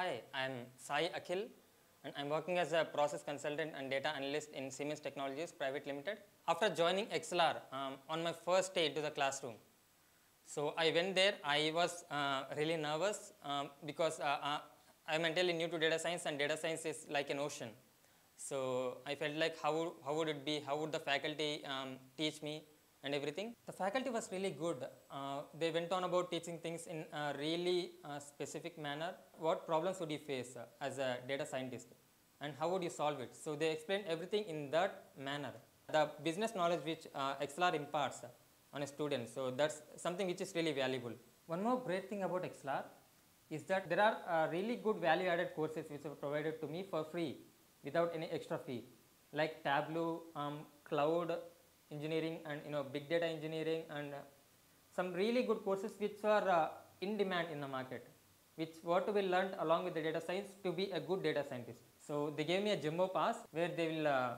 Hi, I'm Sai Akhil and I'm working as a process consultant and data analyst in Siemens Technologies Private Limited. After joining ExcelR um, on my first day to the classroom, so I went there, I was uh, really nervous um, because uh, uh, I'm entirely new to data science and data science is like an ocean. So I felt like how, would- how would it be, how would the faculty um, teach me and everything. The faculty was really good. Uh, they went on about teaching things in a really uh, specific manner. What problems would you face uh, as a data scientist and how would you solve it? So they explained everything in that manner. The business knowledge which uh, ExcelR imparts on a student, so that's something which is really valuable. One more great thing about ExcelR is that there are uh, really good value added courses which are provided to me for free without any extra fee like Tableau, um, cloud engineering and you know big data engineering and uh, some really good courses which are uh, in demand in the market which what be learned along with the data science to be a good data scientist. So they gave me a Jumbo pass where they will uh,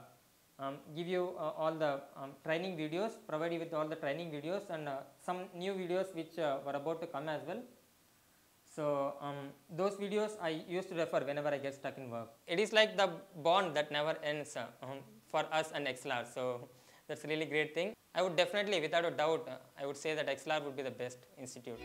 um, give you uh, all the um, training videos, provide you with all the training videos and uh, some new videos which uh, were about to come as well. So um, those videos I used to refer whenever I get stuck in work. It is like the bond that never ends um, for us and ExcelR. So that's a really great thing. I would definitely, without a doubt, uh, I would say that ExcelR would be the best institute.